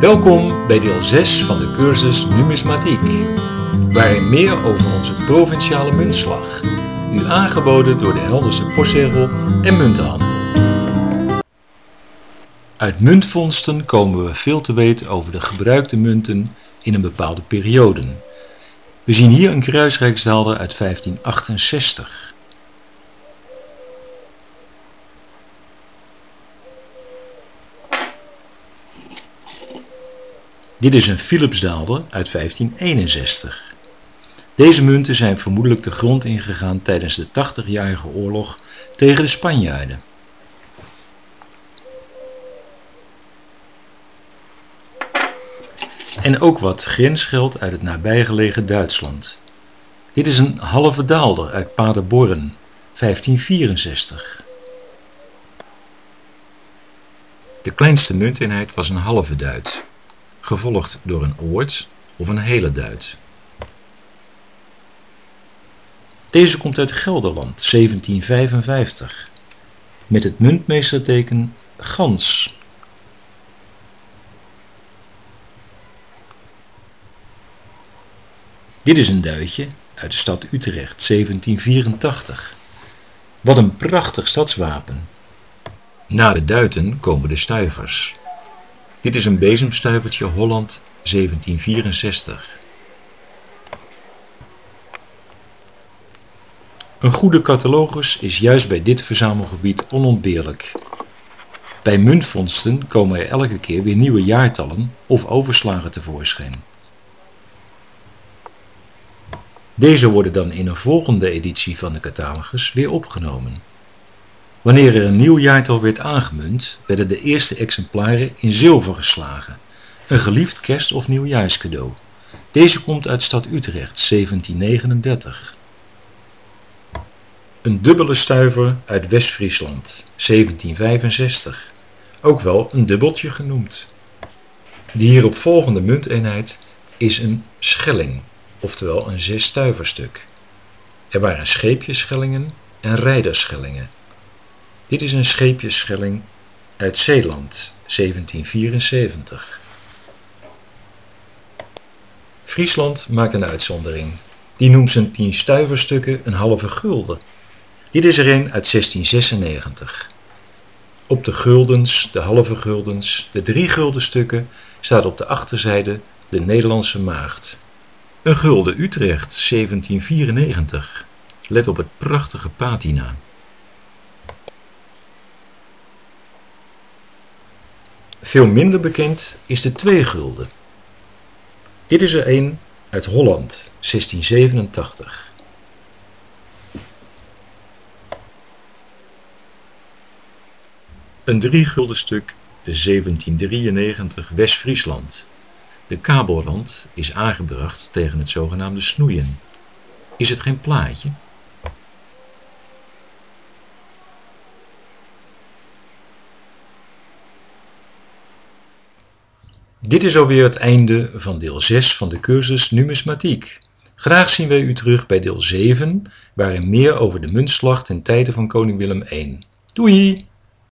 Welkom bij deel 6 van de cursus Numismatiek, waarin meer over onze provinciale muntslag, u aangeboden door de Helderse postzegel en muntenhandel. Uit muntvondsten komen we veel te weten over de gebruikte munten in een bepaalde periode. We zien hier een kruisrijksdaalder uit 1568. Dit is een Philipsdaalder uit 1561. Deze munten zijn vermoedelijk de grond ingegaan tijdens de 80-jarige oorlog tegen de Spanjaarden. En ook wat grensgeld uit het nabijgelegen Duitsland. Dit is een halve daalder uit Paderborn, 1564. De kleinste munteenheid was een halve duit gevolgd door een oort of een hele duit. Deze komt uit Gelderland, 1755, met het muntmeesterteken gans. Dit is een duitje uit de stad Utrecht, 1784. Wat een prachtig stadswapen. Na de duiten komen de stuivers. Dit is een bezemstuivertje Holland 1764. Een goede catalogus is juist bij dit verzamelgebied onontbeerlijk. Bij muntvondsten komen er elke keer weer nieuwe jaartallen of overslagen tevoorschijn. Deze worden dan in een volgende editie van de catalogus weer opgenomen. Wanneer er een nieuw jaartal werd aangemunt, werden de eerste exemplaren in zilver geslagen. Een geliefd kerst- of nieuwjaarscadeau. Deze komt uit stad Utrecht, 1739. Een dubbele stuiver uit West-Friesland, 1765. Ook wel een dubbeltje genoemd. De hierop volgende munteenheid is een schelling, oftewel een zesstuiverstuk. Er waren scheepjeschellingen en rijderschellingen. Dit is een scheepjesschelling uit Zeeland, 1774. Friesland maakt een uitzondering. Die noemt zijn tien stuiverstukken een halve gulden. Dit is er een uit 1696. Op de guldens, de halve guldens, de drie guldenstukken staat op de achterzijde de Nederlandse maagd. Een gulden Utrecht 1794. Let op het prachtige patina. Veel minder bekend is de tweegulden. Dit is er een uit Holland, 1687. Een driegulden stuk 1793 West-Friesland. De kabelrand is aangebracht tegen het zogenaamde snoeien. Is het geen plaatje? Dit is alweer het einde van deel 6 van de cursus Numismatiek. Graag zien wij u terug bij deel 7, waarin meer over de muntslag ten tijde van koning Willem I. Doei!